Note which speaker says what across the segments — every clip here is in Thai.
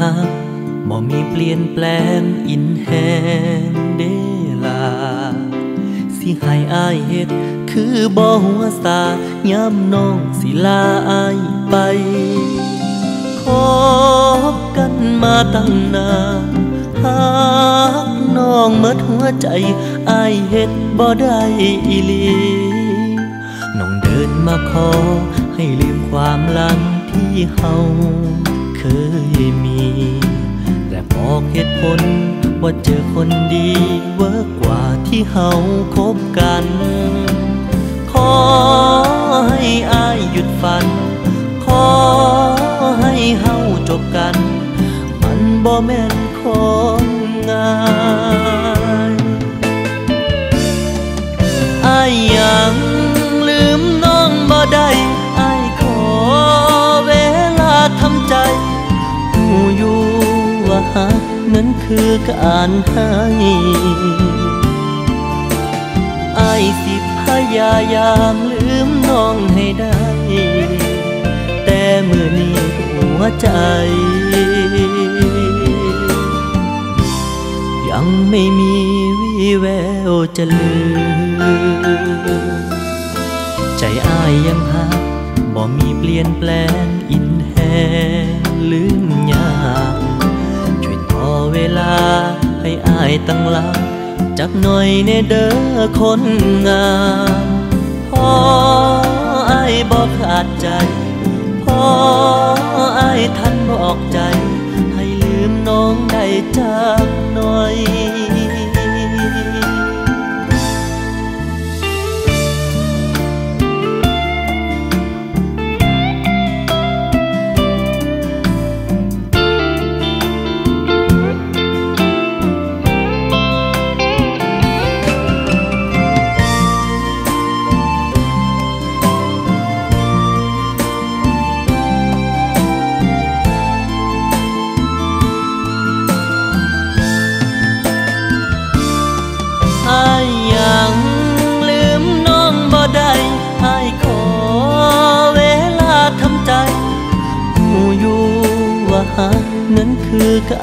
Speaker 1: หักบ่มีเปลี่ยนแปลงอินแฮงเดลา สิให้อายเฮ็ดคือบ่หัวสายามน้องสิลาอายไปคบกันมาตั้งนานหักน้องเมิดหัวใจอายเฮ็ดบ่ได้อีหลีน้องเดินมาขอให้ลืมความลังที่เฮา บอกเหตุผล ว่าเจอคนดีเวิร์กกว่าที่เฮาคบกัน ขอให้อายหยุดฝัน ขอให้เฮาจบกัน มันบ่แม่นคนง่ายอายยังลืมน้องบ่ได้อายขอเวลาทำใจหูอยู่ คือการให้อายสิพยายามลืมน้องให้ได้ แต่เมื่อนี้หัวใจ ยังไม่มีวี่แววจะลืม ใจอายยังหักบ่มีเปลี่ยนแปลง ตั้งลาจักหน่อยในเด้อคนงามพออ้บอกขาดใจพออ้ท่านบอกใจ ให้ลืมน้องได้จัก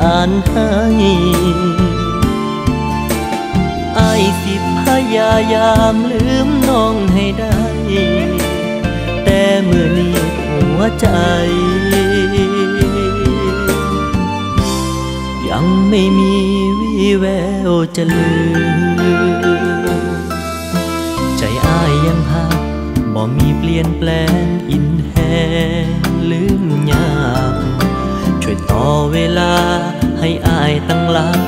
Speaker 1: อการให้อายสิพยายามลืมน้องให้ได้ แต่เมื่อนี้หัวใจ ยังไม่มีวี่แววจะลืม ใจอ้ายยังหักบ่มีเปลี่ยนแปลงอินแฮลืมยากช่วยต่อเวลา ให้อายตั้งลัก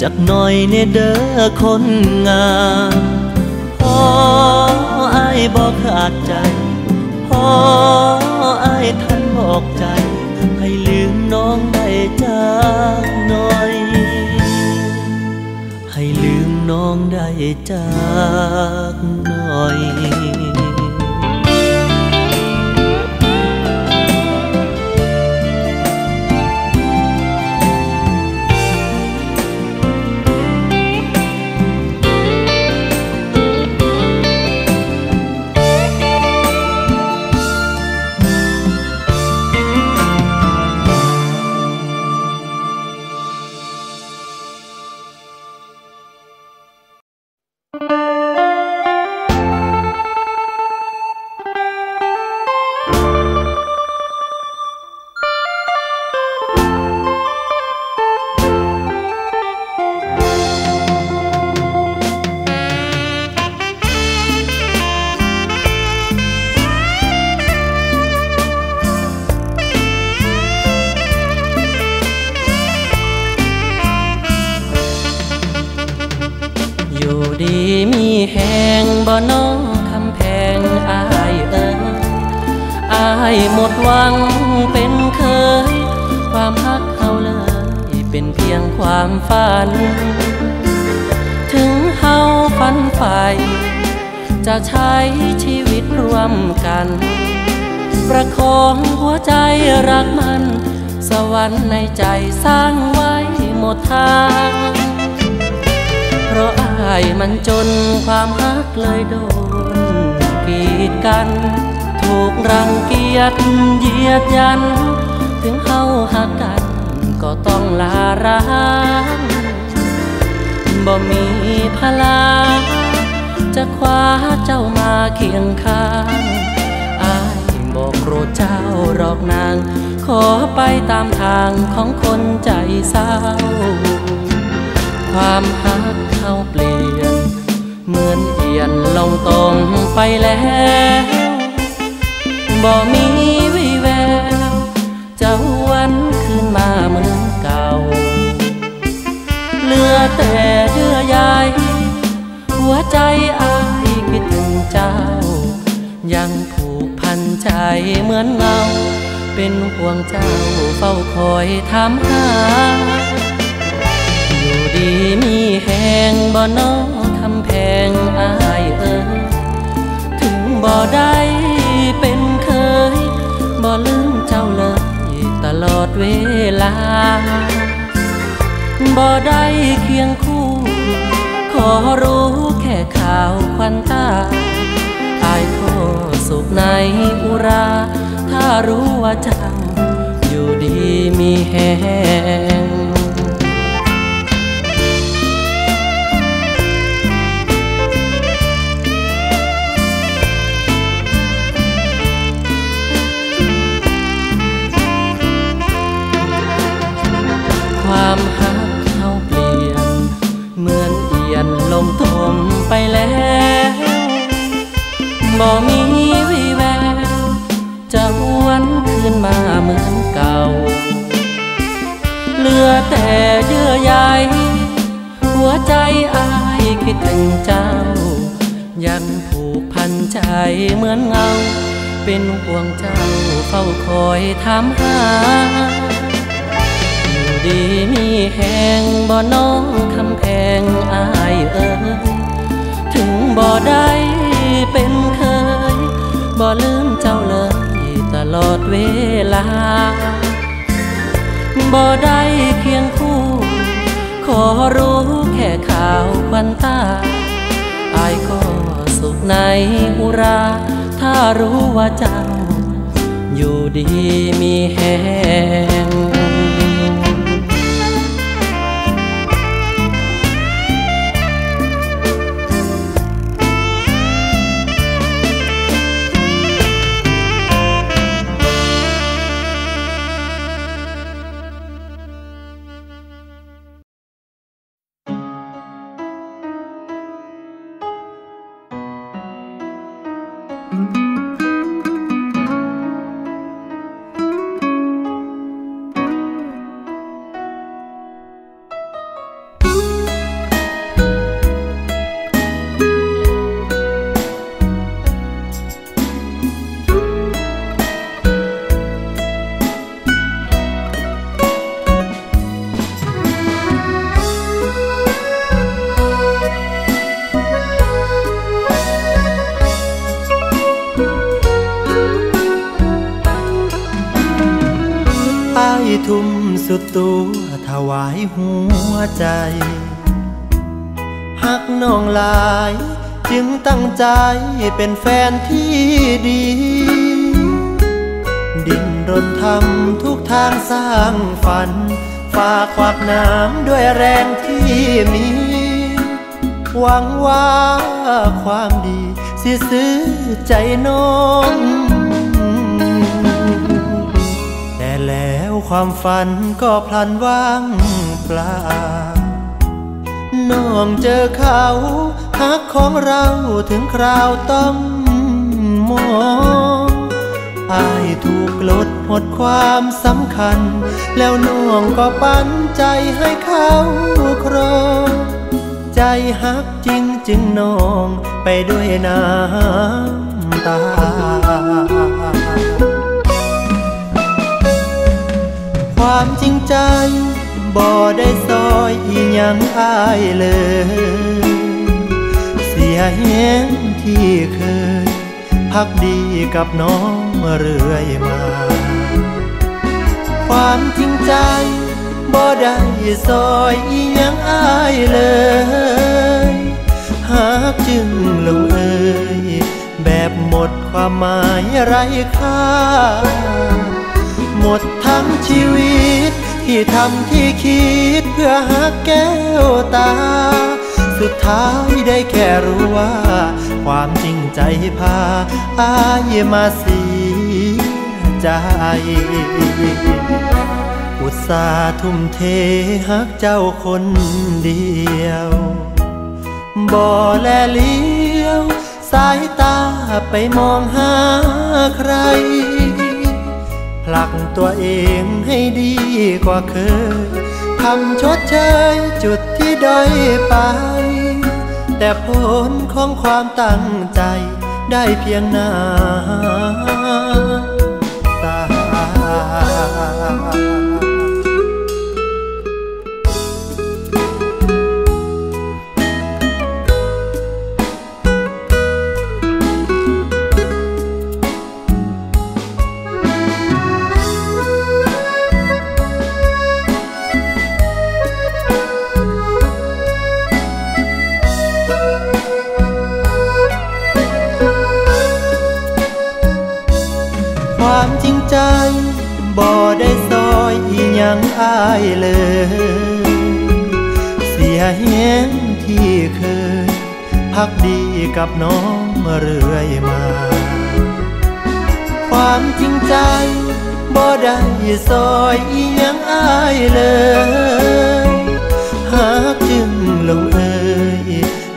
Speaker 1: จักหน่อยเนเด้อคนงามพออายบอกขาดใจพออายทันบอกใจ ให้ลืมน้องได้จากหน่อย ให้ลืมน้องได้จากหน่อย ข้างอาย
Speaker 2: บอกโกรธเจ้ารอกนาง ขอไปตามทางของคนใจเศร้า ความหักเข้าเปลี่ยน เหมือนเอียนลงตมไปแล้วบ่มีวิแววเจ้าวันคืนมาเหมือนเก่า เหลือแต่เยื่อใยหัวใจอายคิดถึงเจ้า ยังผูกพันใจเหมือนเงา เป็นห่วงเจ้าเฝ้าคอยถามหา อยู่ดีมีแหงบ่นอคำแพงอายเอ่ยถึงบ่ได้เป็นเคย บ่ลืมเจ้าเลยตลอดเวลา บ่ได้เคียงคู่ ขอรู้แค่ข่าวควันตาอายขอ สุขในอุรา ถ้ารู้ว่าเจ้าอยู่ดีมีแหงความหักเขาเปลี่ยน เหมือนเอียนลมทมไปแล้ว บ่มีวิแววจะหวนคืนมาเหมือนเก่า เหลือแต่เยื่อใยหัวใจอายคิดถึงเจ้า ยังผูกพันใจเหมือนเงา เป็นห่วงเจ้าเฝ้าคอยถามหาอยู่ดีมีแหงบ่น้องคำแพงอายเอ่ยถึงบ่ได้ ลืมเจ้าเลยตลอดเวลา บ่ได้เคียงคู่ ขอรู้แค่ข่าวควันตาอายก็สุขในอุรา ถ้ารู้ว่าเจ้า อยู่ดีมีแหง
Speaker 3: ใจเป็นแฟนที่ดี ดินรนทำทุกทางสร้างฝันฝากควักน้ำด้วยแรงที่มี หวังว่าความดีสิซื้อใจน้องแต่แล้วความฝันก็พลันว่างเปล่า น้องเจอเขาหักของเราถึงคราวต้องมองอายถูกลดหดความสำคัญ แล้วน้องก็ปันใจให้เขาครองใจหักจริงจึงน้องไปด้วยน้ำตาความจริงใจ บ่ได้ซอยอีหยังอายเลย เสียแหงที่เคย พักดีกับน้องเรื่อยมา ความจริงใจบ่ได้ซอยอีหยังอายเลย หากจึงลงเอยแบบหมดความหมายไร้ค่า หมดทั้งชีวิต ที่ทำที่คิดเพื่อหาแก้วตา สุดท้ายได้แค่รู้ว่า ความจริงใจพาอายมาเสียใจ อุตส่าห์ทุ่มเทหักเจ้าคนเดียวบ่แลเลี้ยว สายตาไปมองหาใคร ลักตัวเองให้ดีกว่าเคยทำชดเชยจุดที่ด้อยไป แต่ผลของความตั้งใจได้เพียงน้าายเลย เสียแหงที่เคย พักดีกับน้องเรื่อยมา ความจริงใจบ่ได้ซอยอียังอายเลย หากจึงลงเอย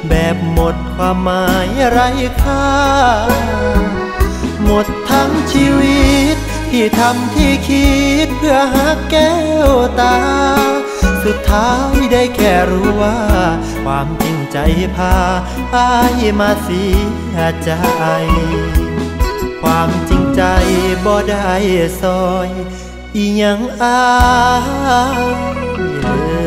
Speaker 3: แบบหมดความหมายไร้ค่า หมดทั้งชีวิต ที่ทำที่คิดเพื่อหาแก้วตา สุดท้ายได้แค่รู้ว่า ความจริงใจพาอายมาเสียใจ ความจริงใจบ่ได้ซอย อีหยังอายเลย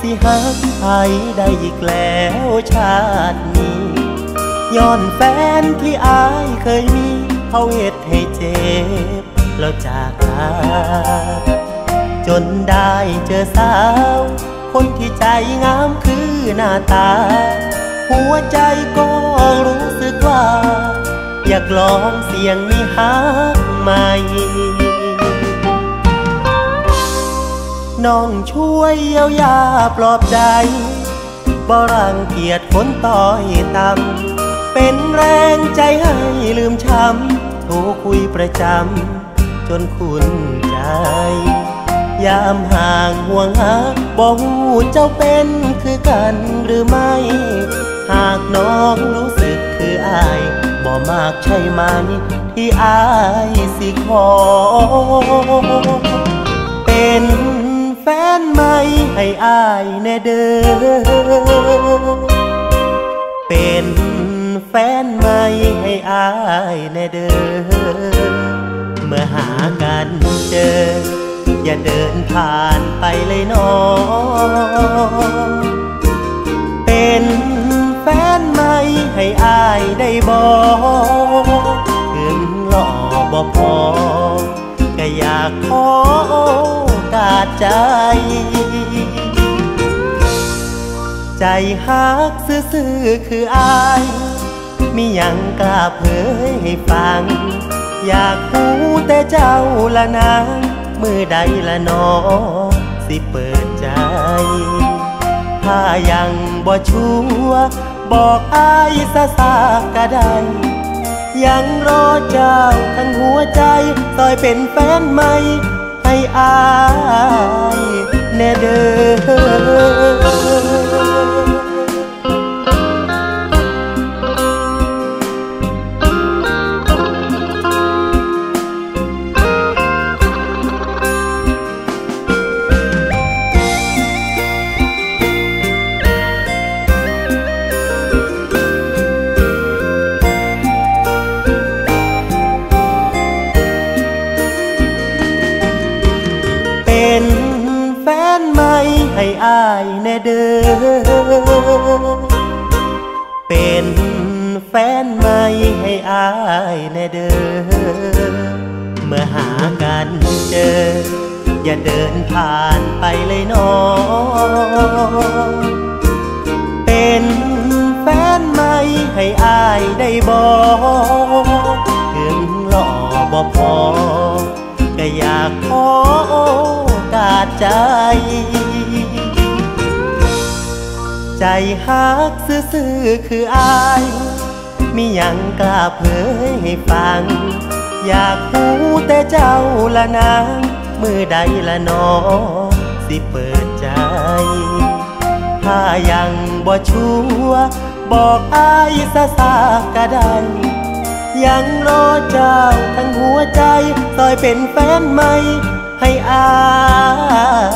Speaker 3: สิหักใครได้อีกแล้วชาตินี้ย้อนแฟนที่อายเคยมีเขาเหตุให้เจ็บแล้วจากลาจนได้เจอสาว คนที่ใจงามคือหน้าตา หัวใจก็รู้สึกว่า อยากลองเสียงนี้หักใหม่ น้องช่วยเยียวยาปลอบใจบ่รังเกียจคนต่อยต่ำเป็นแรงใจให้ลืมช้ำโทรคุยประจำจนคุณใจ ยามห่างห่วงหาบ่หูเจ้าเป็นคือกันหรือไม่ หากน้องรู้สึกคืออายบ่มากใช่ไหมที่อายสิขอ แฟนใหม่ให้อายแน่เด้อ เป็นแฟนใหม่ให้อายแน่เด้อ เมื่อหากันเจอ อย่าเดินผ่านไปเลยน้องเป็นแฟนใหม่ให้อายได้บอกถึงหล่อบ่พอก็อยากขอ กาสใจ ใจฮักซื่อๆคืออายมีหยังกล้าเผยให้ฟัง อยากหูแต่เจ้าละนางมือใดละนอสิเปิดใจ ถ้ายังบ่ชัวบอกอายซะสากก็ได้ยังรอเจ้าทั้งหัวใจซอยเป็นแฟนใหม่ อายแน่เด้อ
Speaker 4: แฟนใหม่ให้อายแน่เด้อเมื่อหากันเจอ อย่าเดินผ่านไปเลยน้องเป็นแฟนใหม่ให้อายได้บอกถึงหล่อบ่พอ ก็อยากขอโอกาสใจใจฮักซื่อคืออาย มียังกล้าเผยให้ฟัง อยากหูแต่เจ้าละนางมือใดละน้องสิเปิดใจ ถ้ายังบ่ชัวบอกอายซะสากกะได้ยังรอเจ้าทั้งหัวใจซอยเป็นแฟนใหม่ให้อาย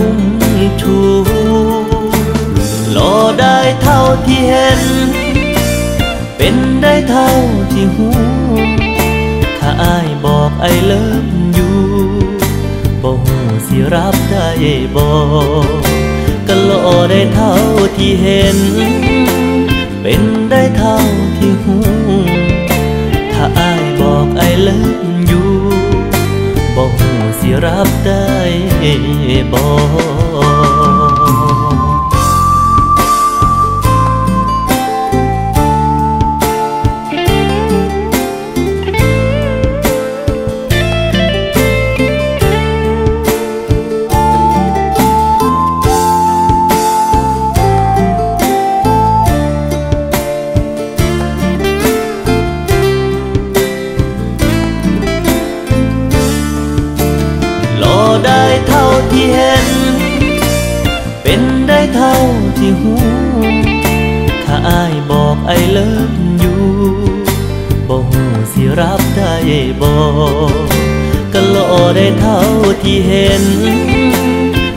Speaker 4: อุ้มชูรอ
Speaker 1: ได้เท่าที่เห็น เป็นได้เท่าที่หู ถ้าอายบอกไอเลิฟอยู่บ่หูสิรับได้บ่ก็รอได้เท่าที่เห็น เป็นได้เท่าที่หู ถ้าอายบอกไอเลิฟ สิรับได้บ่ ได้บ่ก็รอได้เท่าที่เห็น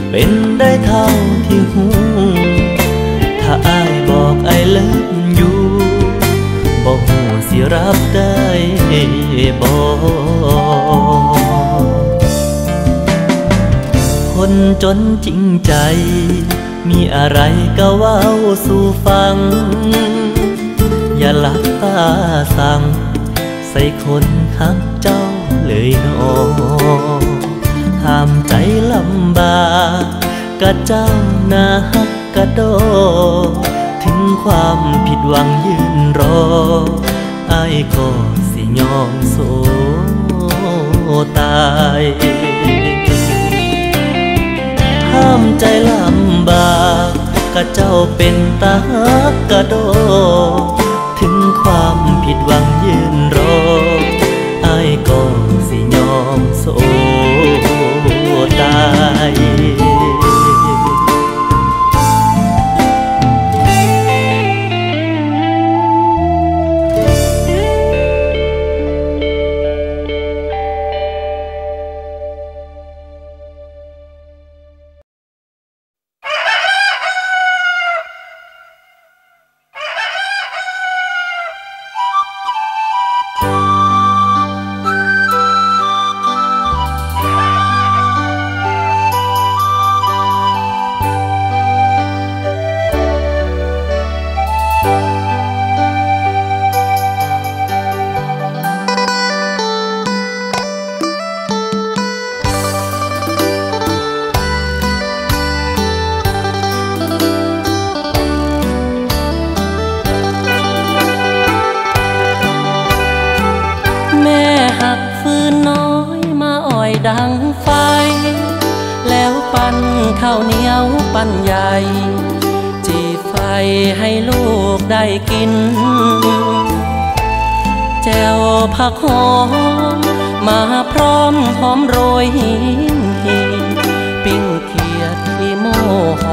Speaker 1: เป็นได้เท่าที่หูถ้าอายบอกไอเลิฟอยู่บ่หูสิรับได้บ่คนจนจริงใจ มีอะไรก็เว้าสู่ฟัง อย่าหลับตาสั่ง ส่คนหักเจ้าเลยนอห้ามใจลำบากกะเจ้านาฮักกะโด ถึงความผิดหวังยืนรอไอ้ก็สิยอมโซตายห้ามใจลำบากกะเจ้าเป็นตาฮักกะโด ถึงความ ผิดหวังยืนรออ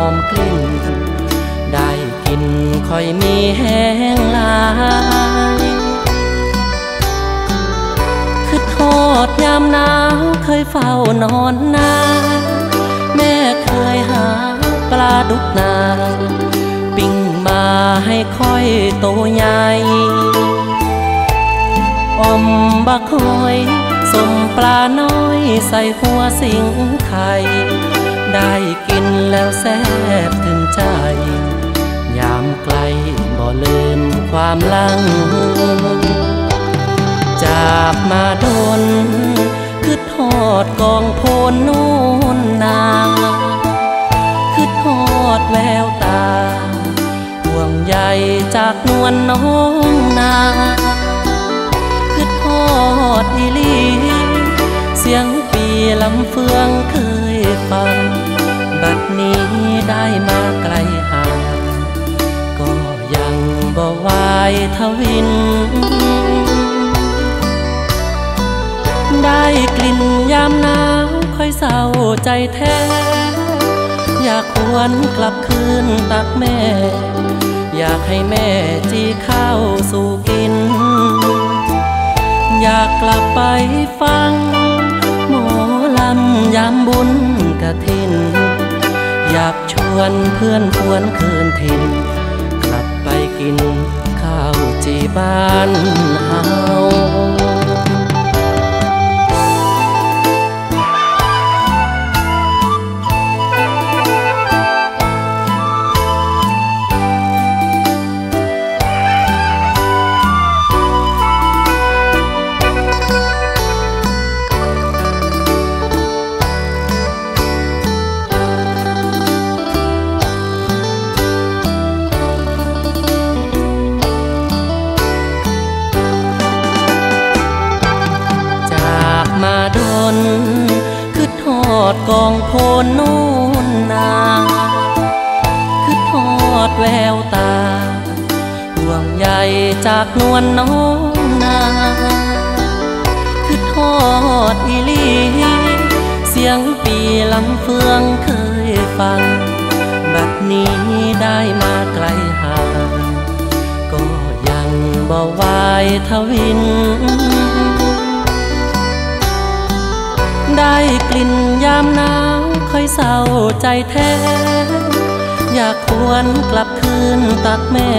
Speaker 1: อมกลิ่น ได้กินค่อยมีแห้งลายคือทอดยามหนาวเคยเฝ้านอนนาแม่เคยหาปลาดุกนาปิ้งมาให้ค่อยโตใหญ่อมบะคอยสมปลาน้อยใส่หัวสิงไข่ ได้กินแล้วแซ่บถึงใจ ยามไกลบ่ลืมความลัง จากมาดนคือทอดกองโพนนูนนาคือทอดแววตาห่วงใยจากนวลน้องนาคือทอดอีลีเสียงปีลำเฟืองเคยฟัง ได้มาไกลห่างก็ยังบ่วายทวิน ได้กลิ่นยามหนาวค่อยเศร้าใจแท้ อยากควรกลับคืนตักแม่ อยากให้แม่จีข้าวสู่กิน อยากกลับไปฟังหมอลำยามบุญกระทินอยาก วันเพื่อนควนคืนถิ่น กลับไปกินข้าวจีบ้านเฮา นวลนน้องนาคือทอดอีลีเสียงปีลำเฟืองเคยฟัง บัดนี้ได้มาไกลห่างก็ยังบ่วายทวิน ได้กลิ่นยามหนาวค่อยเศร้าใจแท้ อยากควรกลับคืนตักแม่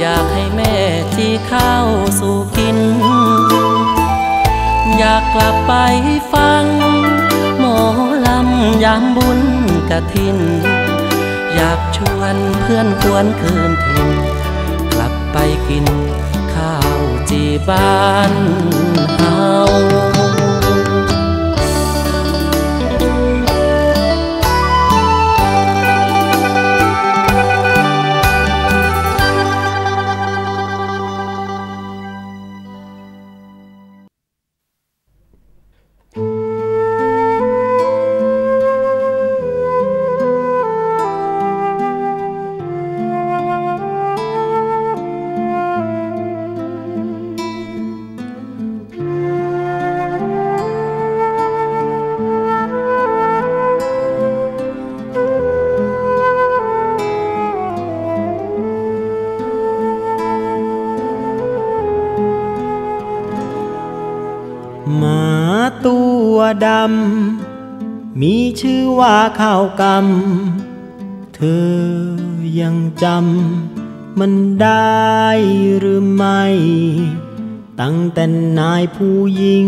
Speaker 1: อยา
Speaker 2: กให้แม่ที่ข้าวสู่กิน อยากกลับไปฟัง หมอลำยามบุญกระทิน อยากชวนเพื่อนควรคืนถิ่นกลับไปกินข้าวจีบ้านเฮา
Speaker 5: ดำ มีชื่อว่าข้าวกำ เธอยังจำมันได้หรือไม่ ตั้งแต่นายผู้หญิง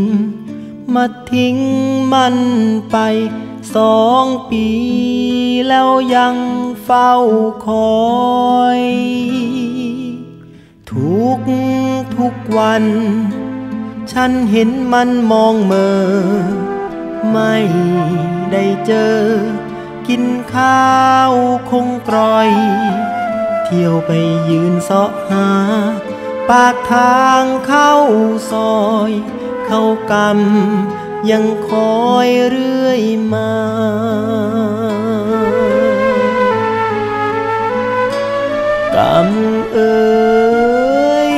Speaker 5: มาทิ้งมันไปสองปีแล้วยังเฝ้าคอย ทุกทุกวัน ฉันเห็นมันมองเมอ ไม่ได้เจอ กินข้าวคงกรอย เที่ยวไปยืนเสาะหา ปากทางเข้าซอย เข้ากำยังคอยเรื่อยมากำเอ่ย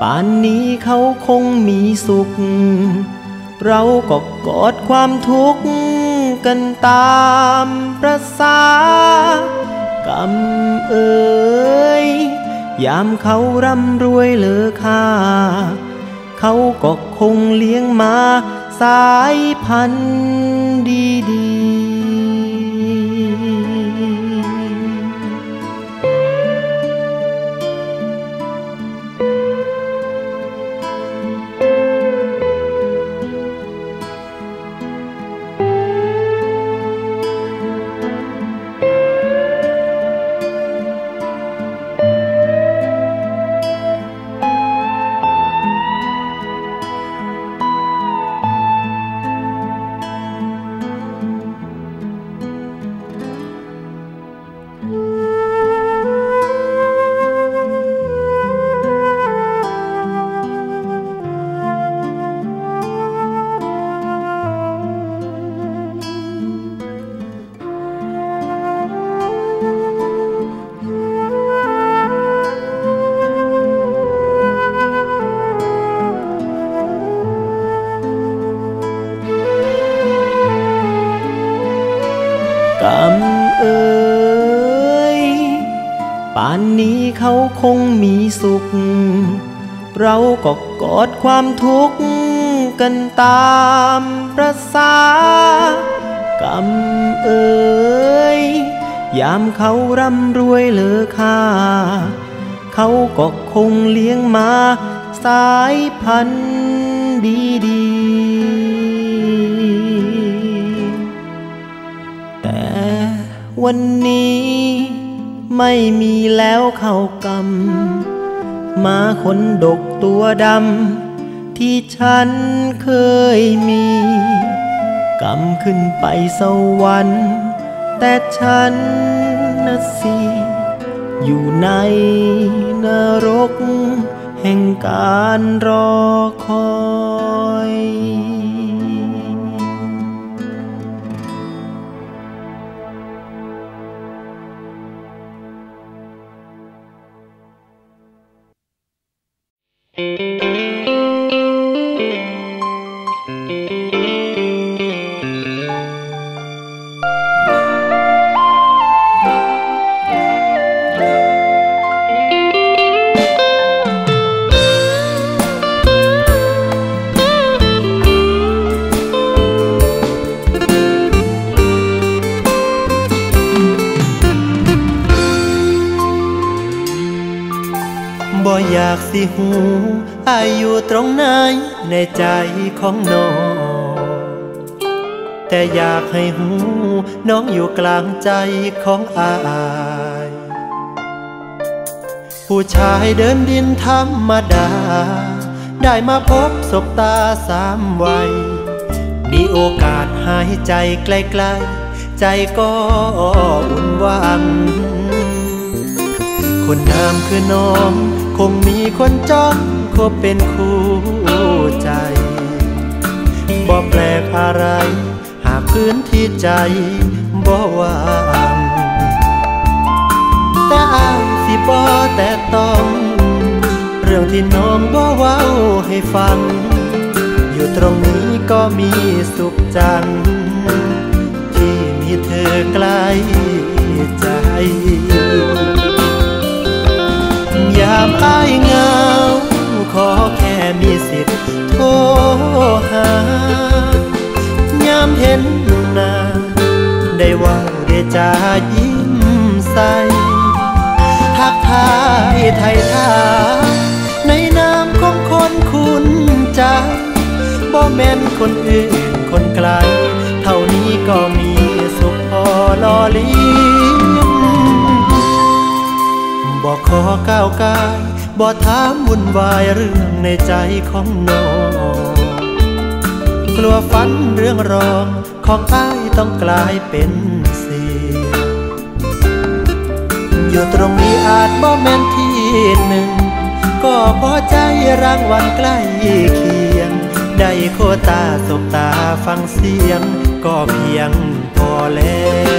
Speaker 5: ป่านนี้เขาคงมีสุข เราก็กอดความทุกข์กันตามประสากำเอ่ยยามเขาร่ำรวยเลอค่า เขาก็คงเลี้ยงมาสายพันธุ์ดี สุข เราก็กอดความทุกข์กันตามประสากำเอ่ยยามเขาร่ำรวยเลอค่า เขาก็คงเลี้ยงมาสายพันธุ์ดีๆ แต่วันนี้ไม่มีแล้วเขากำ มาขนดกตัวดำ ที่ฉันเคยมีกำขึ้นไปสวรรค์ แต่ฉันนะสิอยู่ในนรก แห่งการรอคอย
Speaker 3: บ่ ใจของน้อง แต่อยากให้หูน้องอยู่กลางใจของอาย ผู้ชายเดินดินธรรมดา ได้มาพบศบตาสามวัย มีโอกาสหายใจใกล้ๆ ใจก็อุ่นวังคนงามคือน้อง คงมีคนจ้องคบเป็นคู่ ใจ บ่แปลกอะไร หากพื้นที่ใจบ่ว่างแต่อายสิบ่แต่ต้อง เรื่องที่น้องบ่เว้าให้ฟัง อยู่ตรงนี้ก็มีสุขจัง ที่มีเธอใกล้ใจยามอายเงา ขอแค่มีสิทธิ์โทรหาห็นหน้าได้ว่าได้จายิ้มใสทักทายไทยทาในนามของคนคุณใจบ่แม่นคนอื่นคนไกล เท่านี้ก็มีสุขพอลอเลี้ยงบอกขอก้าวกายบ่ถามวุ่นวายเรื่องในใจของน้อง กลัวฝันเรื่องรองของอ้ายต้องกลายเป็นเสียอยู่ตรงนี้อาจบ่แม่นที่หนึ่ง ก็พอใจรางวัลใกล้เคียง ได้โคตาสบตาฟังเสียง ก็เพียงพอแล้ว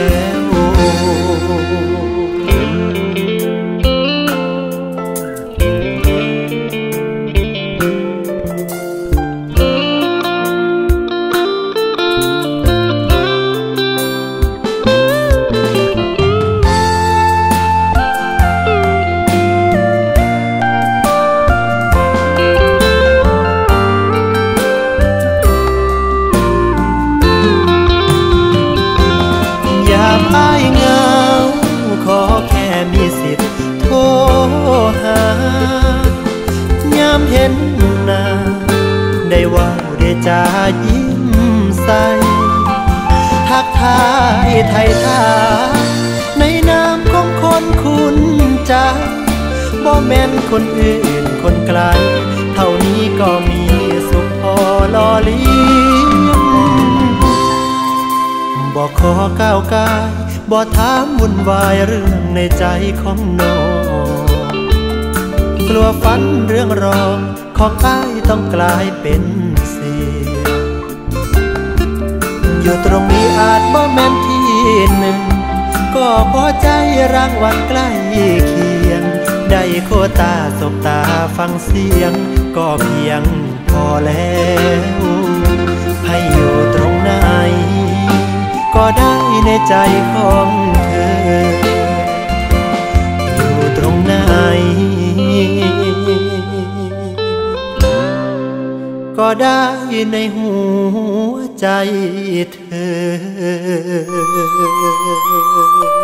Speaker 3: ไทยทาในนามของคนคุณใจบ่แม่นคนอื่นคนไกล เท่านี้ก็มีสุขพอลอเลี้ยงบอกขอก้าวกายบ่ถามวุ่นวายเรื่องในใจของน้องกลัวฝันเรื่องรองของอ้ายต้องกลายเป็นเสียอยู่ตรงนี้อาจบ่แม่นที่ หนึ่ง ก็พอใจรางวัลใกล้เคียง ได้โคตาสบตาฟังเสียง ก็เพียงพอแล้ว ให้อยู่ตรงไหน ก็ได้ในใจของเธอ อยู่ตรงไหน ก็ได้ในหัว ใจเธอ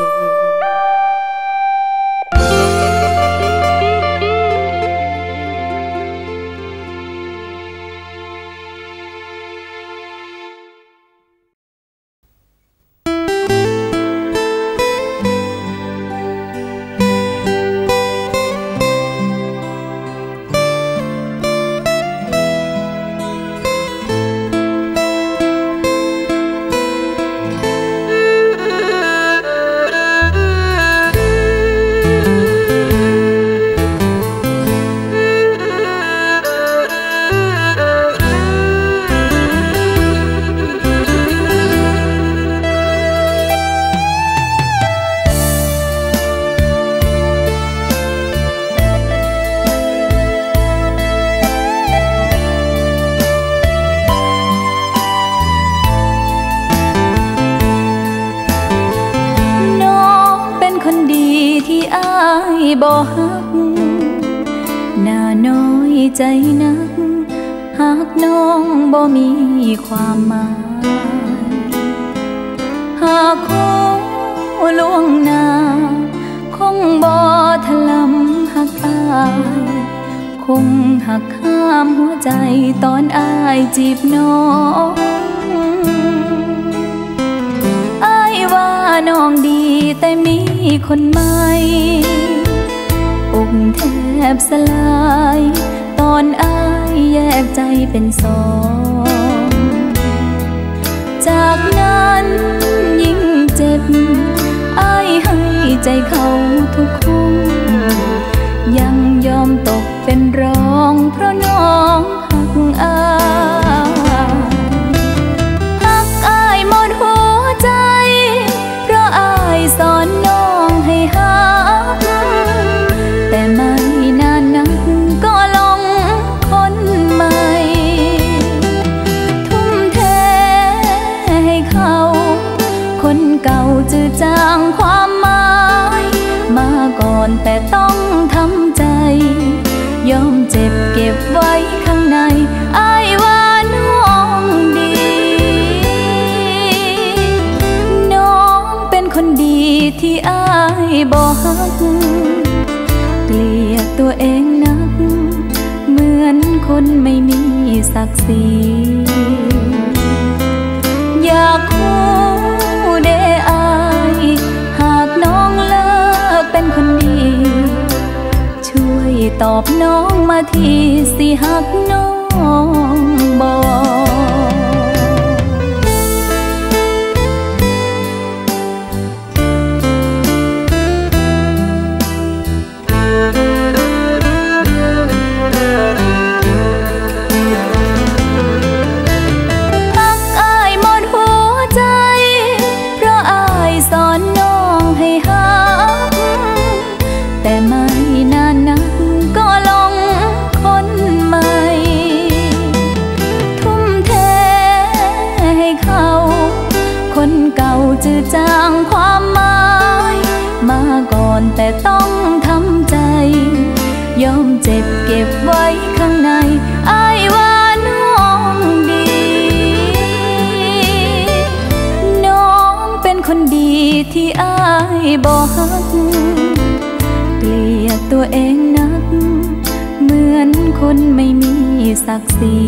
Speaker 6: งหักข้ามหัวใจตอนอายจีบน้องอายว่าน้องดีแต่มีคนใหม่อกแทบสลาย ตอนอายแยกใจเป็นสอง จากนั้นยิ่งเจ็บอายให้ใจเขาทุกคนยังยอมตก องเพราะน้องหักอ ีอยากคู่เดอาย หากน้องเลิกเป็นคนดี ช่วยตอบน้องมาทีสิหักน้อง ศักดิ์ศรี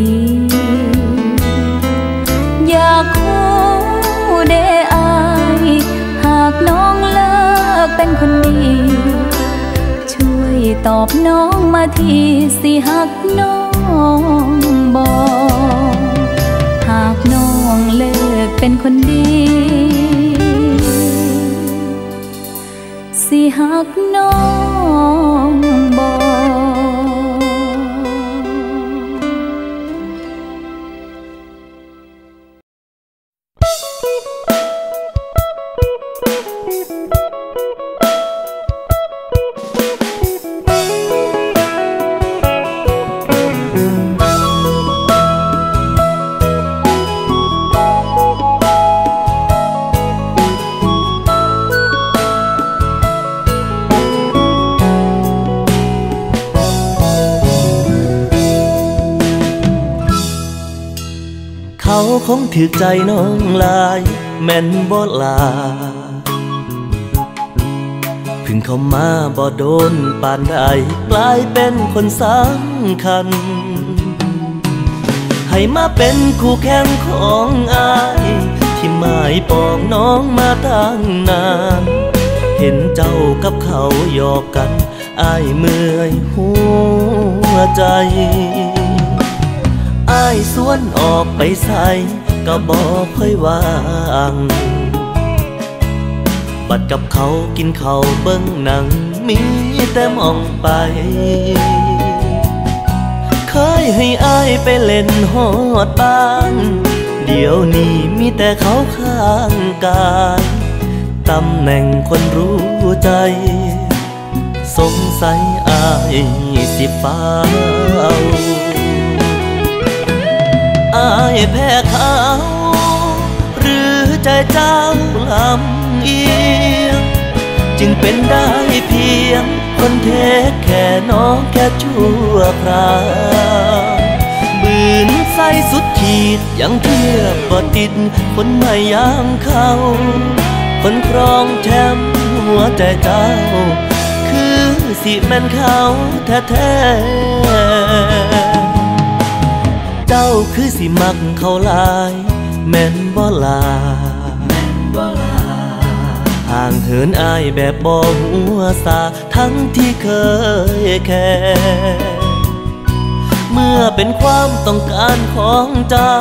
Speaker 6: อยากคู่เดอายหากน้องเลิกเป็นคนดี ช่วยตอบน้องมาทีสิหักน้องบอกหากน้องเลิกเป็นคนดี สิหักน้องบอก
Speaker 1: ถือใจน้องลายแม่นบ่ลาพึ่งเข้ามาบ่โดนปานใดกลายเป็นคนสำคัญ ให้มาเป็นคู่แข่งของอาย ที่หมายปองน้องมาตั้งนาน เห็นเจ้ากับเขาหยอกกันอายเมื่อยหัวใจอายสวนออกไปใส่ ก็บอกค่อยว่างบัดกับเขากินเขาเบิ้งหนัง มีแต่มองไป เคยให้อายไปเล่นหอดบ้านเดี๋ยวนี้มีแต่เขาข้างกายตำแหน่งคนรู้ใจ สงสัยอายสิฟ้า แพ้เขา หรือใจเจ้าลำเอียง จึงเป็นได้เพียง คนเทแค่น้องแค่ชั่วคราวบืนใสสุดขีดยังเทียบบ่ติด คนไม่ยางเขาคนครองแชมป์หัวใจเจ้า คือสิแม่นเขาแท้ คือสิมักเขาลาย แม่นบ่ลาห่างเหินอายแบบบ่หัวสา ทั้งที่เคยแค่ เมื่อเป็นความต้องการของเจ้า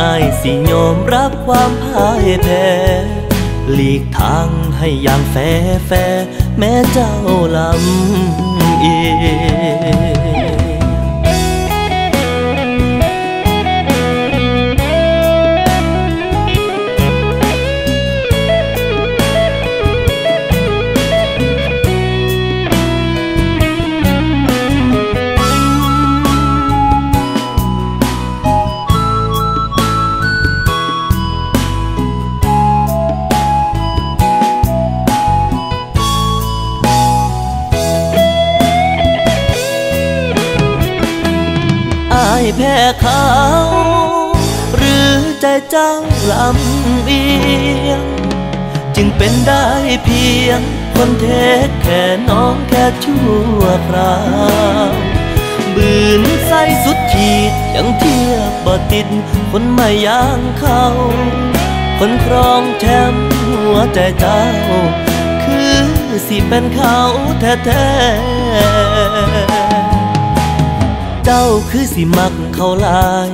Speaker 1: อายสิยอมรับความพ่ายแพ้หลีกทางให้อย่างแฟแฟแม้เจ้าลำเอีย เป็นได้เพียงคนเทคแค่น้องแค่ชั่วคราวบืนใส่สุดขีดยังเทียบบ่ติด คนไม่ย่างเขาคนครองแชมป์หัวใจเจ้า คือสิเป็นเขาแท้ๆ เจ้าคือสิมักเขาลาย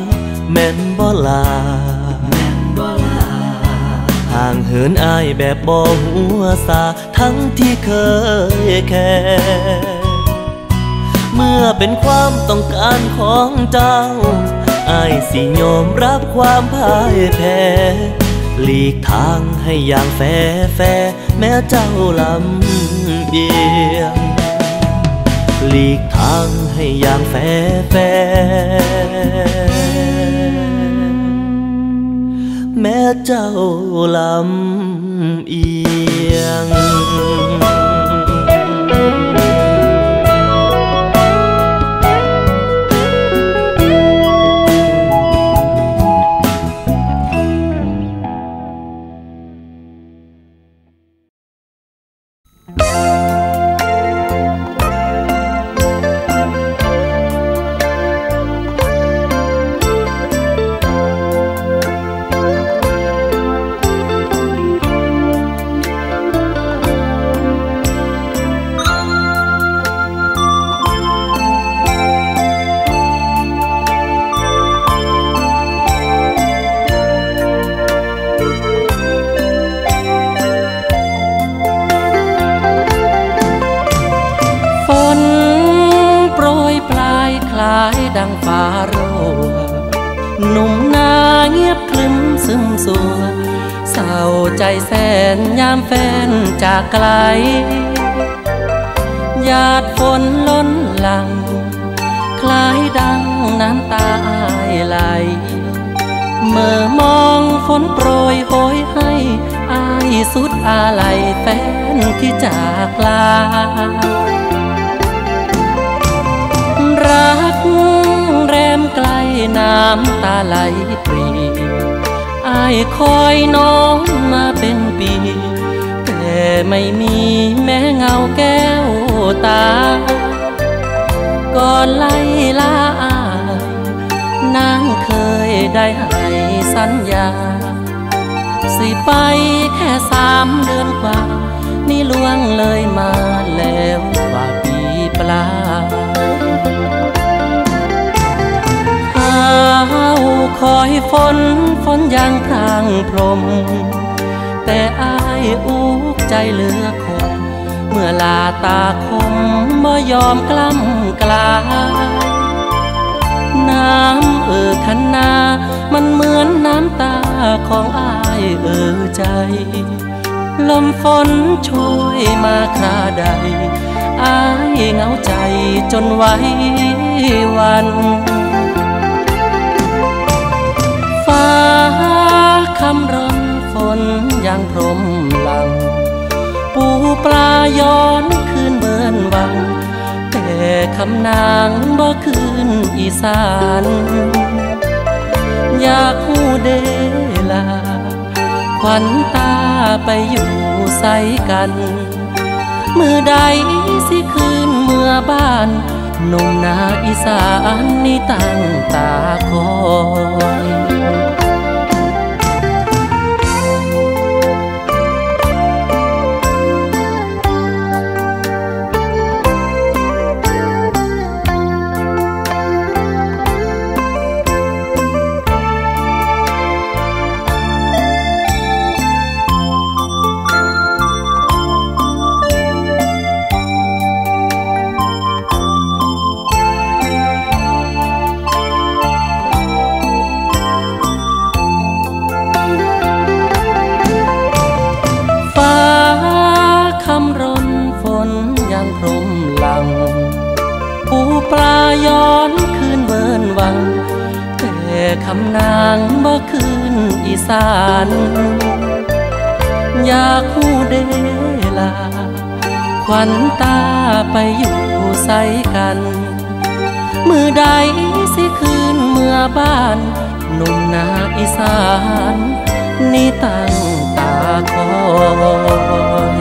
Speaker 1: แม่นบ่ลา ห่างเหินอายแบบบ่หัวสาทั้งที่เคยแค่เมื่อเป็นความต้องการของเจ้าอายสิยอมรับความพ่ายแพ้หลีกทางให้อย่างแฟแฟแม้เจ้าลำเอียงหลีกทางให้อย่างแฟแฟ เจ้าลำเอียง
Speaker 2: ไกล หยาดฝนล้นหลัง คล้ายดังน้ำตาอายไหล เมื่อมองฝนโปรยโหยให้อายสุดอาลัยแฟนที่จากลา รักแรมไกลน้ำตาไหลปรีอายคอยน้องมาเป็นปี ไม่มีแม้เงาแก้วตา ก่อนไล่ลาอายนางเคยได้ให้สัญญา สิไปแค่สามเดือนกว่า นี่ล่วงเลยมาแล้วกว่าปีปลาข้าวคอยฝนฝนยางพรางพรม แต่อายอุก ใจเหลือคงเมื่อลาตาคมบ่ยอมกล้ำกลา น้ำเอ่อคันนา มันเหมือนน้ำตาของอายเอ่อใจ ลมฝนช่วยมาคราใด อายเหงาใจจนไว้วันฟ้าคำร้อนนย่างพรมหลัง ปูปลาย้อนคืนเบินวัง แต่คำนางบ่คืนอีสาน อยากหูเดลา ขวัญตาไปอยู่ใสกัน มือใดสิคืนเมื่อบ้านนมนาอีสานนี่ตั้งตาคอย งบ่คืนอีสาน อยากหูเดลาควันตาไป
Speaker 7: อยู่ใสกัน มือใดสิคืนเมื่อบ้านหนุ่มนาอีสาน นี่ตั้งตา
Speaker 6: คอย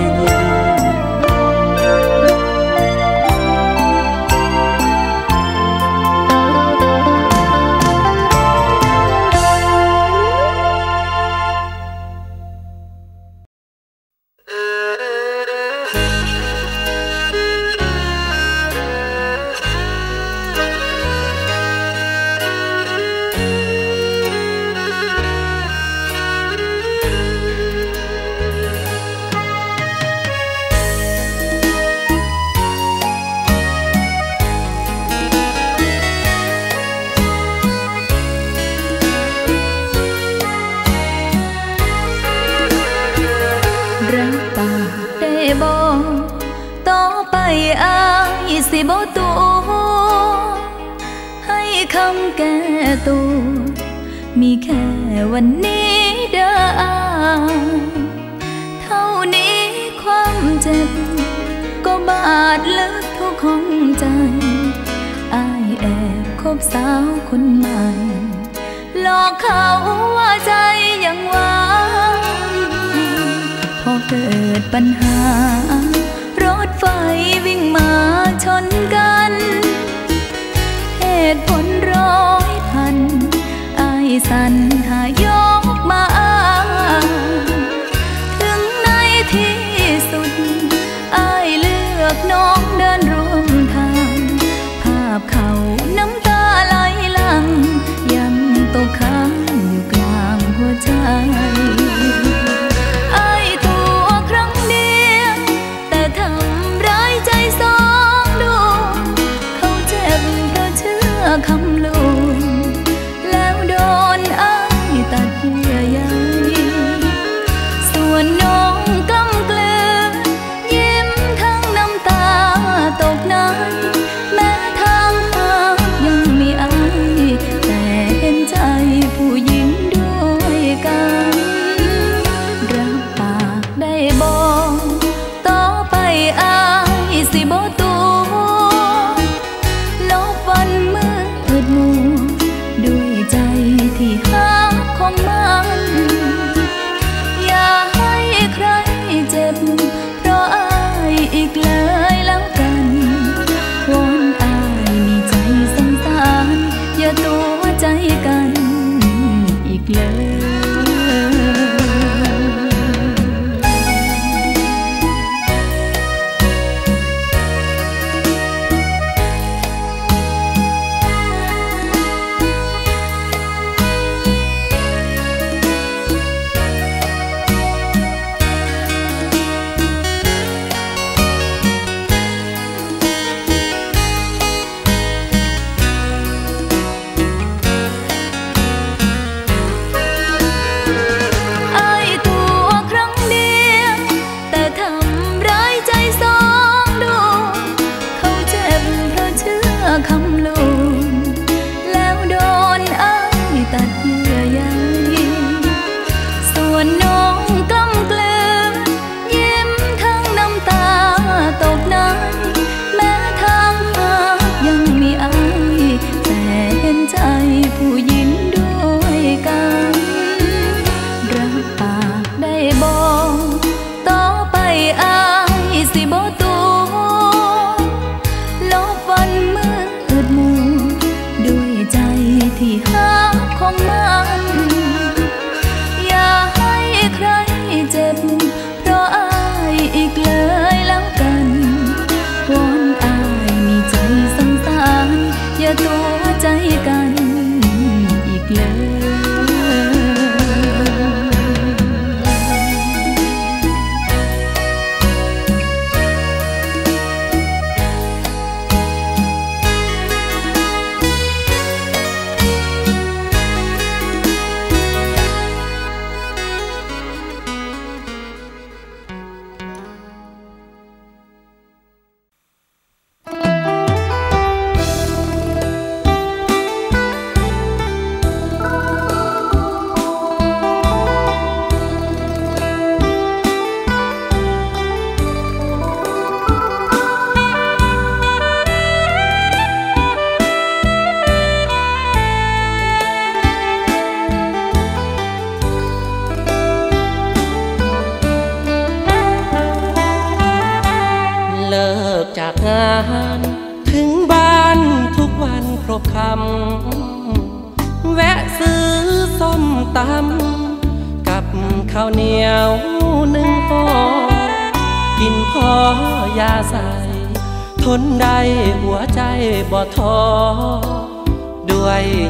Speaker 6: 在。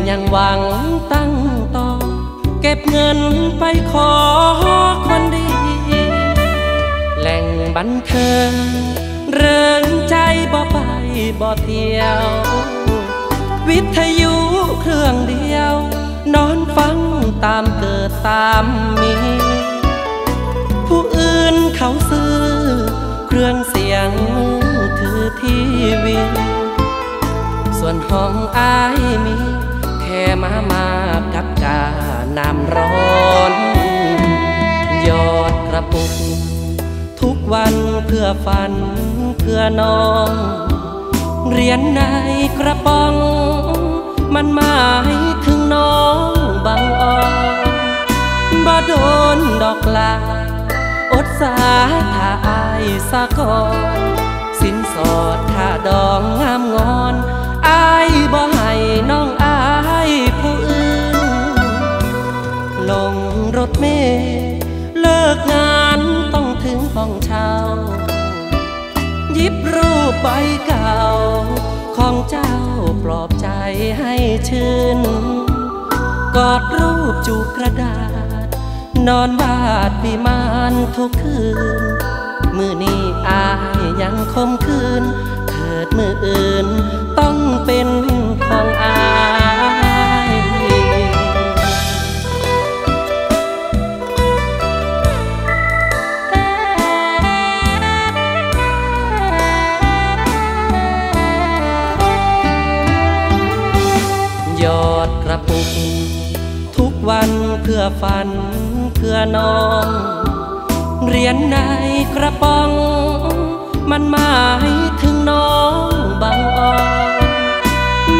Speaker 6: ยังหวังตั้งต่อ เก็บเงินไปขอคนดี แหล่งบันเทิงเริงใจบ่ไปบ่เที่ยว วิทยุเครื่องเดียว นอนฟังตามเกิดตามมี ผู้อื่นเขาซื้อ เครื่องเสียงมือถือทีวี วนของอายมี แค่มามากับกา
Speaker 2: น้ำร้อนยอดกระปุก ทุกวันเพื่อฝันเพื่อน้องเรียนในกระป๋อง มันหมายถึงน้องบางออนบ่โดนดอกลา อดสาถ้าอายสะกอนสินสอดค่าดองงามงอน บ่ให้น้องอายผู้อื่น ลงรถเมล์เลิกงานต้องถึงห้องเช่ายิบรูปใบเก่า ของเจ้าปลอบใจให้ชื่น กอดรูปจูบกระดาษ นอนวาดวิมานทุกคืน มือนี้อายยังคมคืน ดมืออื่น ต้องเป็นของอายยอดกระปุก ทุกวันเพื่อฝันเพื่อน้อง เรียญในกระป๋อง มันหมายถึงน้องบางอ่อน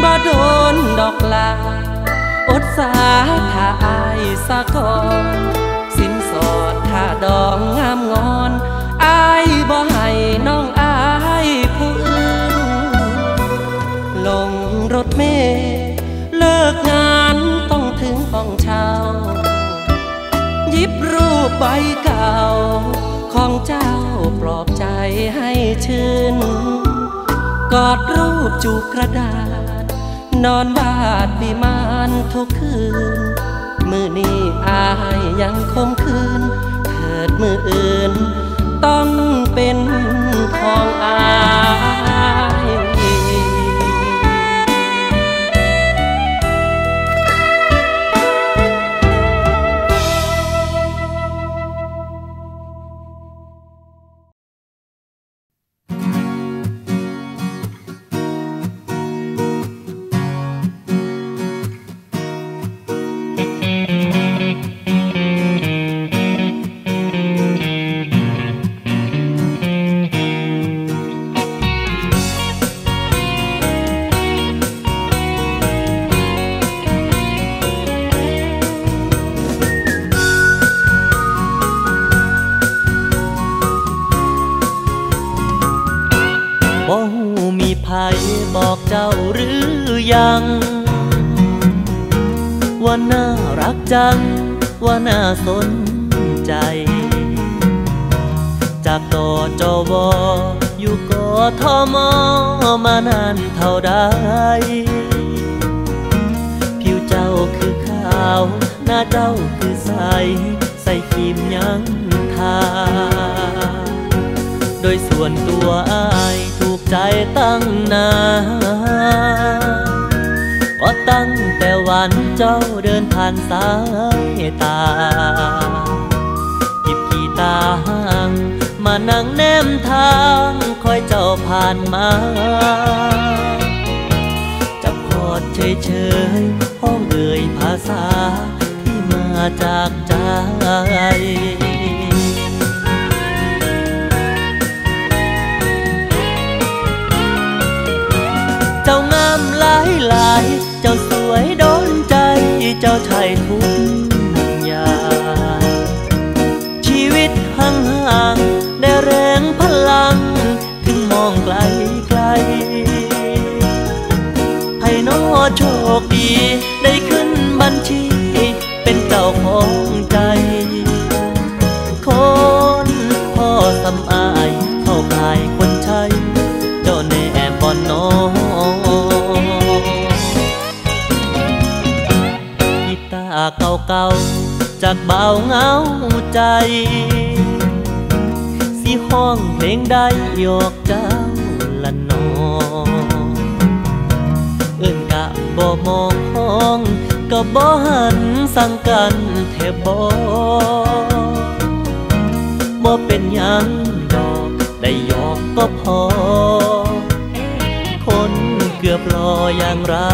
Speaker 2: บ่โดนดอกลา อดสาถ้าอายสะก่อนสินสอดถ้าดองงามงอนอายบ่ให้น้องอายผู้อื่นลงรถเมล์เลิกงานต้องถึงห้องเช่าหยิบรูปใบเก่า อบใจให้ชื่น กอดรูปจูบกระดาษ นอนบาดวิมานทุกคืน มือนี้อายยังคมคืน เถิดมืออื่น ต้องเป็นของอา
Speaker 1: ทมมานานเท่าใดผิวเจ้าคือขาว หน้าเจ้าคือใส ใส่ครีมยังทา โดยส่วนตัวอายถูกใจตั้งนานก็ตั้งแต่วันเจ้าเดินผ่านสายตาหยิบกีตาร์ห้าง มานั่งแนมทางคอยเจ้าผ่านมา จับคอดเฉยๆห้องเอ่ยภาษาที่มาจากใจเจ้างามหลายหลาย เจ้าสวยโดนใจ เจ้าชายทุกอย่างชีวิตห่างห่าง ได้ขึ้นบัญชี เป็นเจ้าของใจ คนพ่อสำอายเข้าขายคนใช้ เจ้าแน่บอนน้องกีตาร์เก่าๆ จากเบาเหงาใจ สิห้องเพลงใดหยอกเจ้ มองห้องก็บ่หันสั่งกันแทบบ่บ่เป็นหยังดอกได้หยอกก็พอ คนเกือบรออย่างเรา